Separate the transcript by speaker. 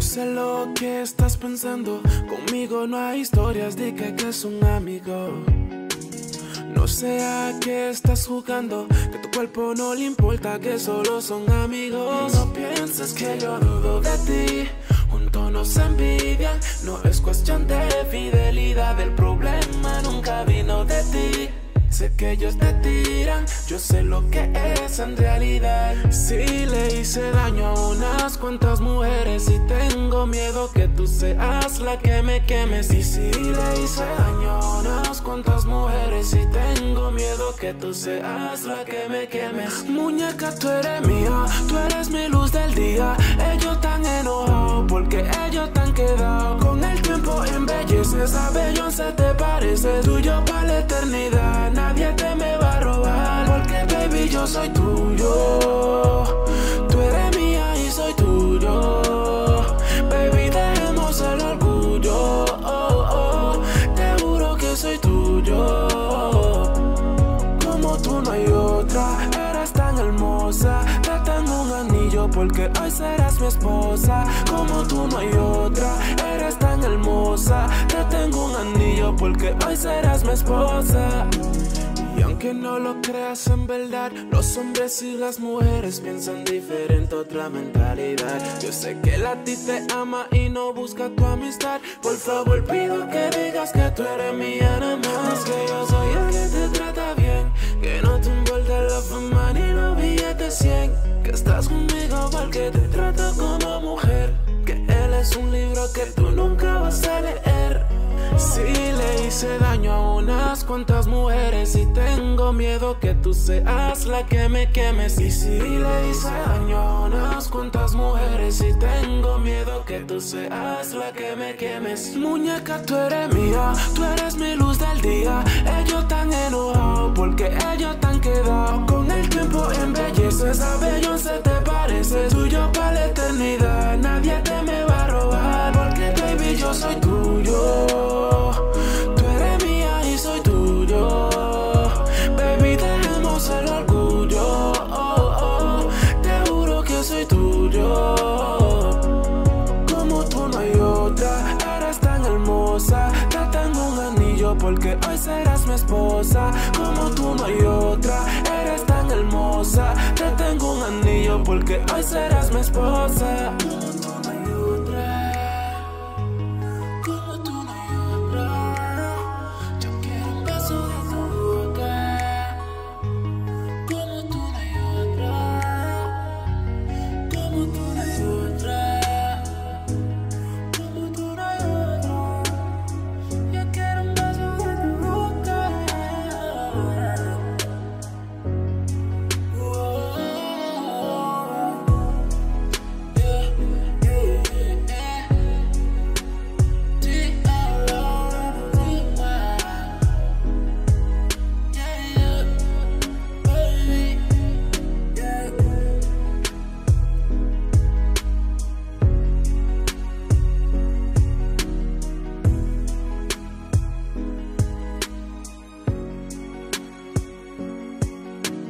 Speaker 1: No sé lo que estás pensando, conmigo no hay historias de que, que es un amigo. No sé a qué estás jugando, que tu cuerpo no le importa, que solo son amigos. No pienses que yo dudo de ti, juntos nos envidian. No es cuestión de fidelidad, el problema nunca vino de ti. Sé que ellos te tiran, yo sé lo que es en realidad. Si le hice daño a unas cuantas mujeres y tengo miedo que tú seas la que me quemes. Y si le hice daño unas cuantas mujeres y tengo miedo que tú seas la que me quemes. Muñeca, tú eres mía, tú eres mi luz del día. Ellos están enojados porque ellos te han quedado. Con el tiempo embelleces, a se te parece tuyo para la eternidad nadie te me va a robar. Porque, baby, yo soy tuyo. Esposa. Como tú no hay otra, eres tan hermosa. Te tengo un anillo porque hoy serás mi esposa. Y aunque no lo creas en verdad, los hombres y las mujeres piensan diferente, otra mentalidad. Yo sé que él a ti te ama y no busca tu amistad. Por favor, pido que digas que tú eres mi nada que tú nunca vas a leer. Si le hice daño a unas cuantas mujeres y tengo miedo que tú seas la que me quemes. Y si le hice daño a unas cuantas mujeres y tengo miedo que tú seas la que me quemes. Muñeca, tú eres mía, tú eres mi luz hoy serás mi esposa. Como tú no hay otra, eres tan hermosa. Te tengo un anillo porque hoy serás mi esposa.